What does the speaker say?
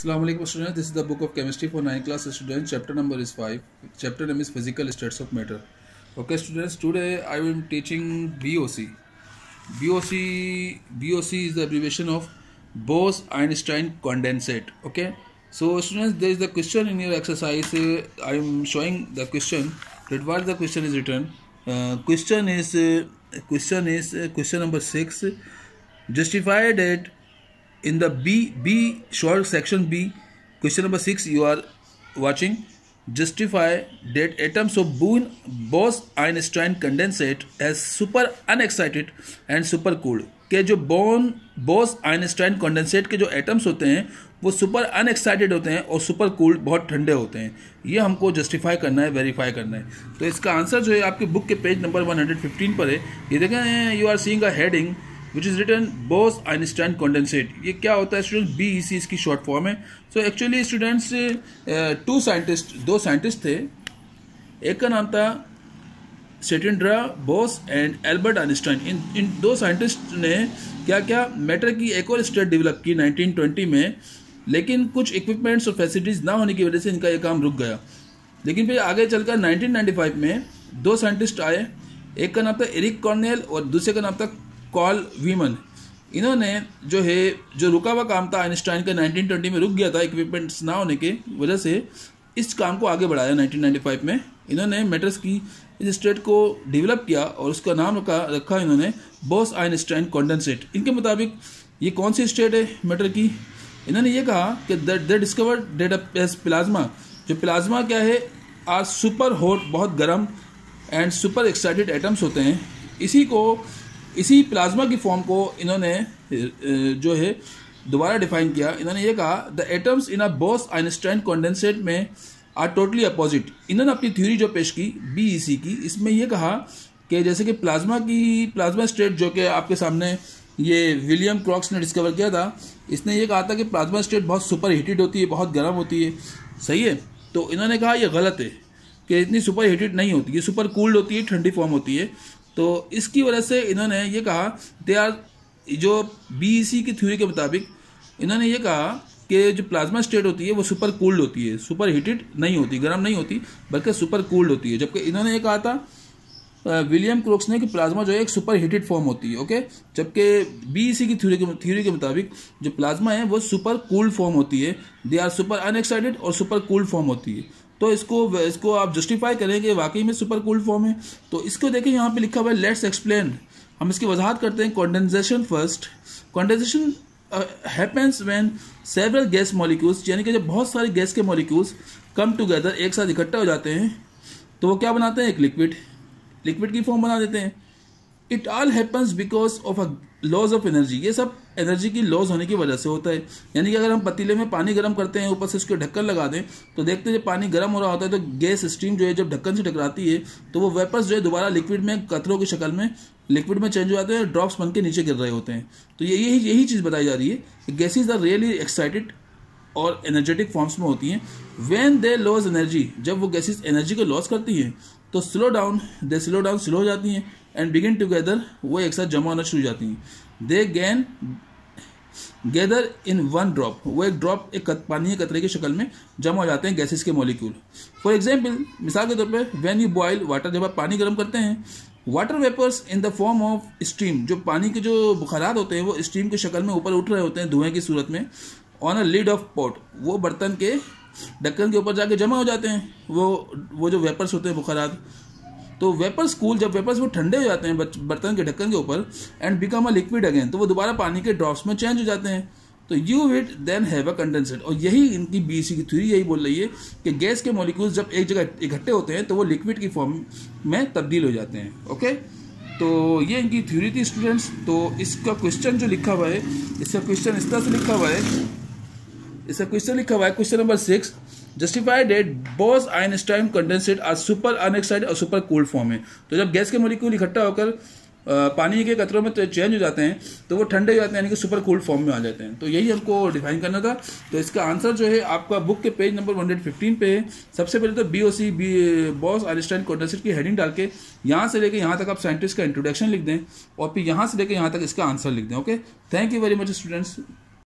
Assalamu alaikum students. This is the book of chemistry for 9 class students. Chapter number is 5. Chapter name is physical states of matter. Okay students, today I am teaching BOC. BOC BOC is the abbreviation of Bose-Einstein condensate. Okay. So students, there is the question in your exercise. I am showing the question. That what the question is written. Uh, question is uh, question is uh, question number 6. Justify that in the B B short section B question number 6 you are watching justify that atoms of Boone Bose Einstein condensate as super unexcited and super cooled के जो bone Bose Einstein condensate के जो atoms होते हैं वो super unexcited होते हैं और सुपर कूल्ड बहुत ठंडे होते हैं ये हमको जस्टिफाई करना है वेरीफाई करना है तो इसका आंसर जो है आपके बुक के पेज नंबर 115 पर है ये देखें you are seeing a heading which is written Bose Einstein condensate ये क्या होता है स्टूडेंट बी ई सी इसकी शॉर्ट फॉर्म है। So actually students two scientist दो साइंटिस्ट थे। एक का नाम था Satyendra Bose and Albert Einstein इन इन दो साइंटिस्ट ने क्या क्या मैटर की, एक और स्टेट डेवलप की 1920 में, लेकिन कुछ इक्विपमेंट्स और फैसिलिटीज़ ना होने की वजह से इनका ये काम रुक गया। लेकिन फिर आगे चलकर 1995 में दो साइंटिस्ट आए। एक का नाम था एरिक कॉर्नेल और दूसरे का नाम था कॉल वीमन। इन्होंने जो है, जो रुका हुआ काम था आइंस्टाइन का 1920 में, रुक गया था इक्विपमेंट्स ना होने के वजह से, इस काम को आगे बढ़ाया 1995 में। इन्होंने मेटर्स की इस स्टेट को डेवलप किया और उसका नाम रखा रखा इन्होंने बॉस आइंस्टाइन कॉन्डेंसेट इनके मुताबिक ये कौन सी स्टेट है मैटर की? इन्होंने ये कहा कि they discover that as plasma जो प्लाज्मा क्या है? आज सुपर हॉट बहुत गर्म एंड सुपर एक्साइटेड एटम्स होते हैं। इसी को इसी प्लाज्मा की फॉर्म को इन्होंने जो है, दोबारा डिफाइन किया। इन्होंने ये कहा the atoms in a Bose Einstein condensate में आर टोटली अपोजिट इन्होंने अपनी थ्योरी जो पेश की बीईसी की, इसमें यह कहा कि जैसे कि प्लाज्मा की, प्लाज्मा स्टेट जो कि आपके सामने ये विलियम क्रॉक्स ने डिस्कवर किया था, इसने ये कहा था कि प्लाज्मा स्टेट बहुत सुपर हीटेड होती है, बहुत गर्म होती है। सही है? तो इन्होंने कहा यह गलत है कि इतनी सुपर हीटेड नहीं होती, ये सुपर कूल्ड होती है, ठंडी फॉर्म होती है। तो इसकी वजह से इन्होंने ये कहा दे आर जो बीईसी की थ्योरी के मुताबिक, इन्होंने ये कहा कि जो प्लाज्मा स्टेट होती है, वो सुपर कूल्ड होती है। सुपर हीटेड नहीं होती, गर्म नहीं होती, बल्कि सुपर कूल्ड होती है। जबकि इन्होंने ये कहा था विलियम क्रोक्स ने कि प्लाज्मा जो है, एक सुपर हीटेड फॉर्म होती है ओके जबकि बीईसी की थ्योरी के थ्योरी के मुताबिक, जो प्लाज्मा है, वो सुपर कूल्ड फॉर्म होती है। दे आर सुपर अनएक्साइटेड और सुपर कूल्ड फॉर्म होती है। तो इसको इसको आप जस्टिफाई करें कि वाकई में सुपर कूल्ड फॉर्म है। तो इसको देखें यहाँ पे लिखा हुआ है लेट्स एक्सप्लेन हम इसकी वजाहत करते हैं condensation first condensation happens when several gas molecules यानी कि जब बहुत सारे गैस के मॉलिक्यूल्स कम टुगेदर एक साथ इकट्ठा हो जाते हैं तो वो क्या बनाते हैं? एक लिक्विड लिक्विड की फॉर्म बना देते हैं। It all happens because of a loss of energy ये सब एनर्जी की लॉस होने की वजह से होता है। यानी कि अगर हम पतीले में पानी गर्म करते हैं, ऊपर से उसके ढक्कन लगा दें तो देखते हैं जब पानी गर्म हो रहा होता है तो गैस स्टीम जो है, जब ढक्कन से टकराती है तो वो वेपर्स जो है दोबारा लिक्विड में, कतरों की शक्ल में लिक्विड में चेंज हो जाते हैं ड्रॉप्स बन के नीचे गिर रहे होते हैं। तो ये, यही यही चीज़ बताई जा रही है गैसेज आर रियली एक्साइटेड और एनर्जेटिक फॉर्म्स में होती हैं। वेन दे लॉस एनर्जी जब वो गैसेज एनर्जी को लॉस करती हैं तो slow down they slow down slow हो जाती हैं एंड बिगिन टुगेदर वो एक साथ जमा होना शुरू हो जाती हैं। They again gather in one drop वो एक ड्रॉप एक पानी के कतरे की शक्ल में जमा हो जाते हैं गैसेस के मॉलिक्यूल फॉर एग्ज़ाम्पल मिसाल के तौर पर वैन यू बॉयल वाटर जब आप पानी गर्म करते हैं water vapours in the form of steam जो पानी के जो बुखारात होते हैं, वो स्टीम की शक्ल में ऊपर उठ रहे होते हैं, धुएँ की सूरत में on a lid of pot वो बर्तन के ढक्कन के ऊपर जाके जमा हो जाते हैं। वो वो जो वेपर्स होते हैं बुखारात तो वेपर्स कूल जब वेपर्स वो ठंडे हो जाते हैं बर्तन के ढक्कन के ऊपर and become a liquid again तो वो दोबारा पानी के ड्रॉप्स में चेंज हो जाते हैं। तो you with then have a condensate और यही इनकी बीसी की थ्योरी यही बोल रही है कि गैस के मॉलिक्यूल्स जब एक जगह इकट्ठे होते हैं तो वो लिक्विड की फॉर्म में तब्दील हो जाते हैं। ओके तो ये इनकी थ्योरी थी स्टूडेंट्स तो इसका क्वेश्चन जो लिखा हुआ है, इसका क्वेश्चन इस तरह से लिखा हुआ है इसका क्वेश्चन लिखा हुआ है question number six justified that Bose Einstein condensate आज सुपर अनएक्साइड और सुपर कोल्ड फॉर्म में। तो जब गैस के मोलिक्यूल इकट्ठा होकर पानी के कतरों में तो चेंज हो जाते हैं तो वो ठंडे हो जाते हैं, यानी कि सुपर कोल्ड फॉर्म में आ जाते हैं। तो यही हमको डिफाइन करना था। तो इसका आंसर जो है, आपका बुक के पेज नंबर 115 पे है। सबसे पहले तो B O C B Bose Einstein condensate की हेडिंग डाल के यहाँ से लेकर यहाँ तक आप साइंटिस्ट का इंट्रोडक्शन लिख दें और फिर यहाँ से लेकर यहाँ तक इसका आंसर लिख दें okay thank you very much students